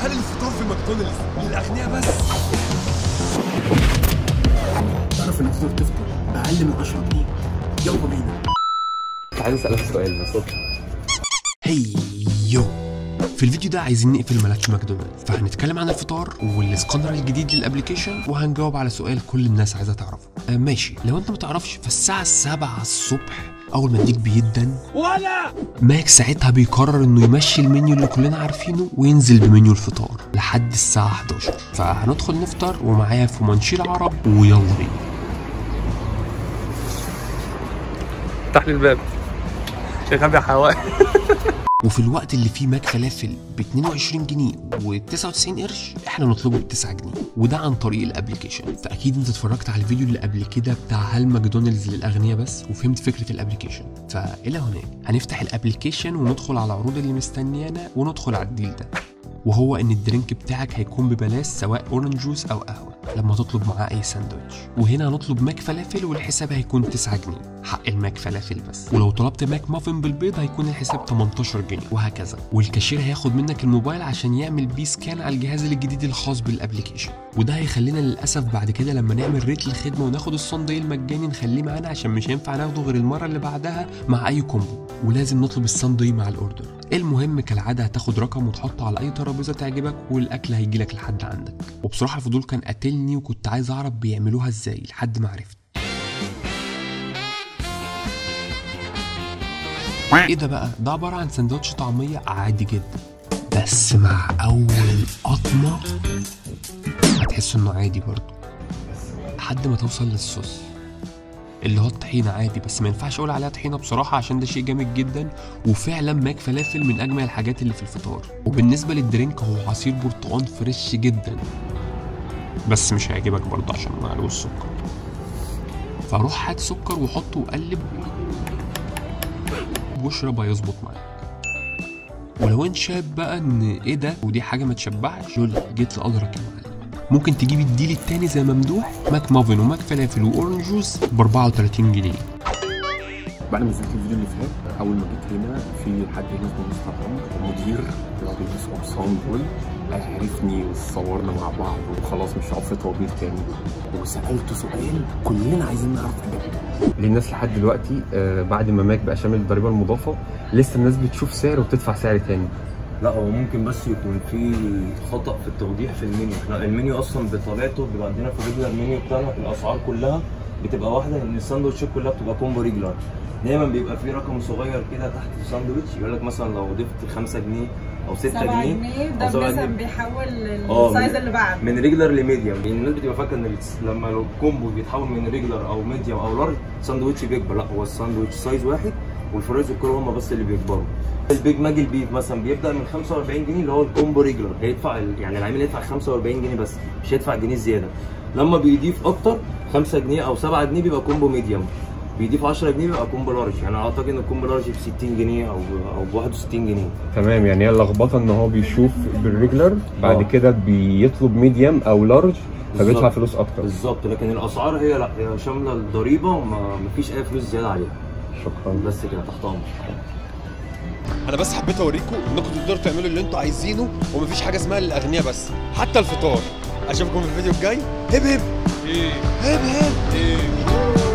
هل الفطار في ماكدونالدز للأغنياء بس؟ تعرف إنك تقدر تفطر باقل من 10 جنيه يلا بينا. عايز اسالك سؤال بس. هيو. في الفيديو ده عايزين نقفل ملف ماكدونالدز فهنتكلم عن الفطار والسكانر الجديد لل application وهنجاوب على سؤال كل الناس عايزة تعرفه. آه ماشي. لو أنت متعرفش فالساعة 7 الصبح أول ما الديك بيدن. ولا! ماك ساعتها بيقرر إنه يمشي المنيو اللي كلنا عارفينه وينزل بمنيو الفطار لحد الساعة 11 فهندخل نفطر ومعايا فومانشي العرب ويلا بينا. افتح لي الباب يا غبي حيوان. وفي الوقت اللي فيه ماك فلافل ب 22 جنيه و99 قرش إحنا نطلبه ب 9 جنيه. وده عن طريق ال application فأكيد أنت اتفرجت على الفيديو اللي قبل كده بتاع هل ماكدونالدز للأغنياء بس؟ وفهمت فكرة ال application فإلى هناك. هنفتح ال application وندخل على العروض اللي مستنيانا وندخل على ال deal ده. وهو إن ال drink بتاعك هيكون ببلاش سواء orange juice أو قهوة. لما تطلب معاه أي ساندوتش وهنا هنطلب ماك فلافل والحساب هيكون 9 جنيه. حق الماك فلافل بس. ولو طلبت ماك مافن بالبيض هيكون الحساب 18 جنيه. وهكذا. والكاشير هياخد منك الموبايل عشان يعمل بيه scan على الجهاز الجديد الخاص بال application وده هيخلينا للأسف بعد كده لما نعمل rate للخدمه وناخد الصندوق المجاني نخليه معانا عشان مش هينفع ناخده غير المرة اللي بعدها مع أي combo. ولازم نطلب الصندوق مع ال order المهم كالعادة هتاخد رقم وتحطه على أي ترابيزة تعجبك والأكل هيجيلك لحد عندك. وبصراحة الفضول كان قاتلني وكنت عايز أعرف بيعملوها إزاي لحد ما عرفت. إيه ده بقى؟ ده عبارة عن سندوتش طعمية عادي جدا. بس مع أول قطمة هتحس إنه عادي برضه. لحد ما توصل للصوص. اللي هو الطحينة عادي بس ما ينفعش أقول عليها طحينة بصراحة عشان ده شيء جامد جدا. وفعلا ماك فلافل من أجمل الحاجات اللي في الفطار. وبالنسبة لل drink هو عصير برتقال fresh جدا. بس مش هيعجبك برضه عشان ما عليهوش سكر. فروح هات سكر وحطه وقلب. واشرب هيظبط معاك. ولو انت شايف بقى إن إيه ده ودي حاجة ما تشبعش جيت يا معلم ممكن تجيب ال deal التاني زي ممدوح ماك مافن وماك فلافل و orange juice ب 34 جنيه. بعد ما نزلت الفيديو اللي فات أول ما جيت هنا في حد هنا اسمه مستر عمرو المدير اللي هو بيلبس قمصان دول عرفني وصورنا مع بعض وخلاص مش هقف طوابير تاني. وسألته سؤال كلنا عايزين نعرف اجابته للناس لحد دلوقتي آه، بعد ما ماك بقى شامل الضريبة المضافة لسه الناس بتشوف سعر وبتدفع سعر تاني. لا هو ممكن بس يكون في خطأ في التوضيح في المنيو. إحنا المنيو أصلا بطبيعته بيبقى عندنا في الريجولار المنيو بتاعنا الأسعار كلها بتبقى واحدة ان الساندوتشات كلها بتبقى combo regular دايما بيبقى في رقم صغير كده تحت الساندوتش يقول لك مثلا لو ضفت 5 جنيه أو 6 7 جنيه جنيه ده 7 مثلا. بيحول آه، لل size من- اللي بعد من regular ل medium لأن الناس بتبقى فاكرة إن لما لو ال combo بيتحول من regular أو medium أو large ساندوتش بيكبر. لا هو الساندوتش size واحد وال fries والكولا هم بس اللي بيكبروا. البيج ماك ال beef مثلا بيبدأ من 45 جنيه اللي هو ال combo regular هيدفع ال- يعني العميل هيدفع 45 جنيه بس مش هيدفع جنيه زيادة. لما بيضيف أكتر 5 جنيه أو 7 جنيه بيبقى combo medium. بيضيف 10 جنيه بيبقى combo large. يعني أعتقد إن ال combo large ب 60 جنيه أو أو ب 61 جنيه. تمام. يعني هي اللخبطة إن هو بيشوف بال regular بعد آه. كده بيطلب medium أو large فبيدفع. فلوس أكتر. بالظبط. لكن الأسعار هي لا هي شاملة الضريبة وما مفيش أي فلوس زيادة عليها. شكرا. بس كده تحت أمر أنا بس حبيت اوريكم انكم تقدروا تعملوا اللي أنتوا عايزينه ومفيش حاجة اسمها للأغنياء بس حتى الفطار. أشوفكم في الفيديو الجاي. هب هب هب هب